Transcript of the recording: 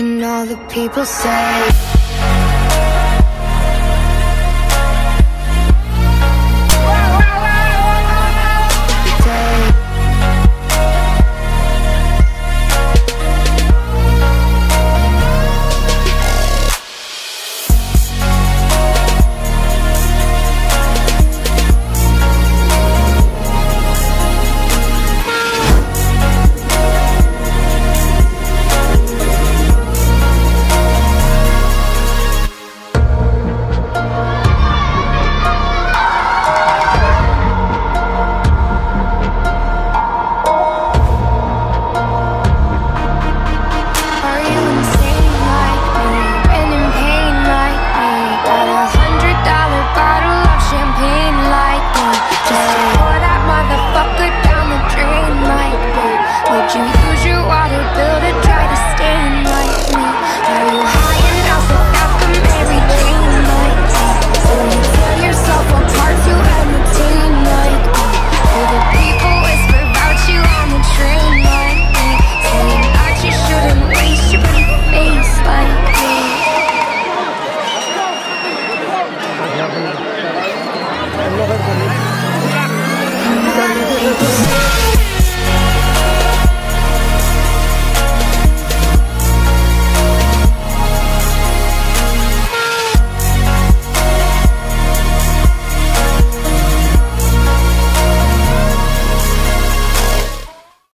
And all the people say